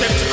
accept